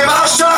Vai baixar!